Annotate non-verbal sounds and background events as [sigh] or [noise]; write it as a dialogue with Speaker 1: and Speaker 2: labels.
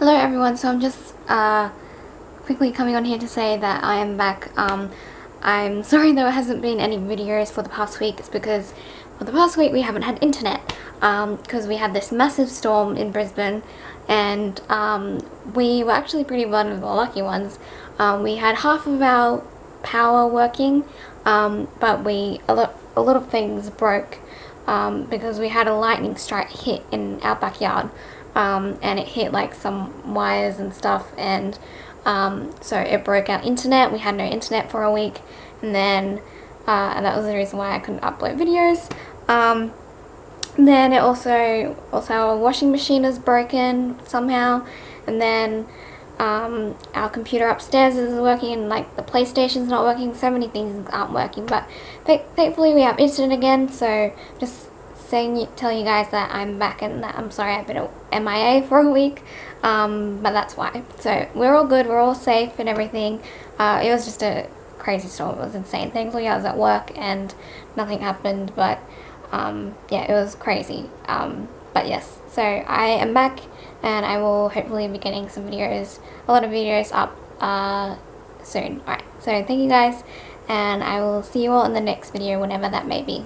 Speaker 1: Hello everyone, so I'm just uh, quickly coming on here to say that I am back. Um, I'm [laughs] sorry there hasn't been any videos for the past week. It's because for the past week we haven't had internet because um, we had this massive storm in Brisbane and um, we were actually pretty one of the lucky ones. Um, we had half of our power working um, but we a lot, a lot of things broke um, because we had a lightning strike hit in our backyard um, and it hit like some wires and stuff and um, so it broke our internet. We had no internet for a week and then uh, and that was the reason why I couldn't upload videos. Um, then it also also our washing machine is broken somehow and then um, our computer upstairs is working and like the PlayStation's not working so many things aren't working but th thankfully we have internet again so just saying, telling you guys that I'm back and that I'm sorry I've been MIA for a week, um, but that's why. So we're all good, we're all safe and everything. Uh, it was just a crazy storm, it was insane. Thankfully I was at work and nothing happened, but um, yeah, it was crazy. Um, but yes, so I am back and I will hopefully be getting some videos, a lot of videos up uh, soon. Alright, so thank you guys and I will see you all in the next video whenever that may be.